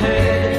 heard.